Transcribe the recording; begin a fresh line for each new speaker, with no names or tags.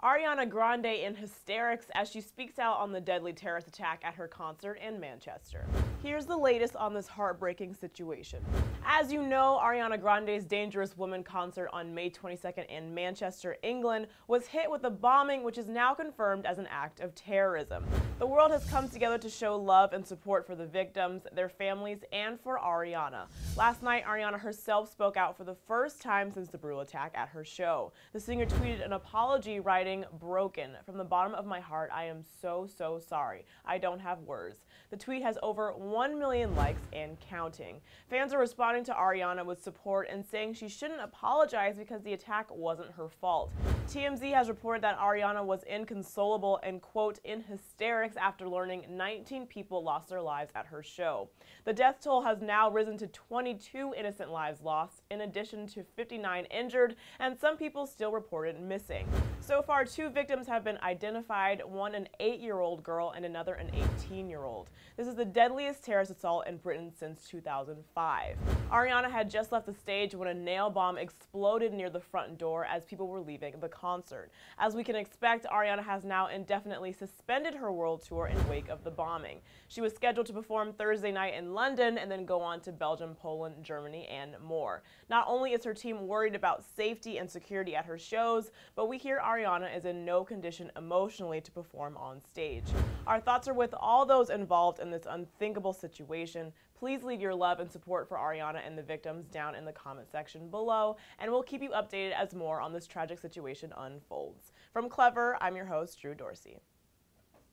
Ariana Grande in hysterics as she speaks out on the deadly terrorist attack at her concert in Manchester. Here's the latest on this heartbreaking situation. As you know, Ariana Grande's Dangerous Woman concert on May 22nd in Manchester, England was hit with a bombing which is now confirmed as an act of terrorism. The world has come together to show love and support for the victims, their families, and for Ariana. Last night, Ariana herself spoke out for the first time since the brutal attack at her show. The singer tweeted an apology writing writing broken. From the bottom of my heart, I am so, so sorry. I don't have words. The tweet has over 1 million likes and counting. Fans are responding to Ariana with support and saying she shouldn't apologize because the attack wasn't her fault. TMZ has reported that Ariana was inconsolable and, quote, in hysterics after learning 19 people lost their lives at her show. The death toll has now risen to 22 innocent lives lost, in addition to 59 injured, and some people still reported missing. So far, two victims have been identified, one an 8-year-old girl and another an 18-year-old. This is the deadliest terrorist assault in Britain since 2005. Ariana had just left the stage when a nail bomb exploded near the front door as people were leaving the concert. As we can expect, Ariana has now indefinitely suspended her world tour in wake of the bombing. She was scheduled to perform Thursday night in London and then go on to Belgium, Poland, Germany, and more. Not only is her team worried about safety and security at her shows, but we hear Ariana is in no condition emotionally to perform on stage. Our thoughts are with all those involved in this unthinkable situation. Please leave your love and support for Ariana and the victims down in the comment section below, and we'll keep you updated as more on this tragic situation unfolds. From Clevver, I'm your host, Drew Dorsey.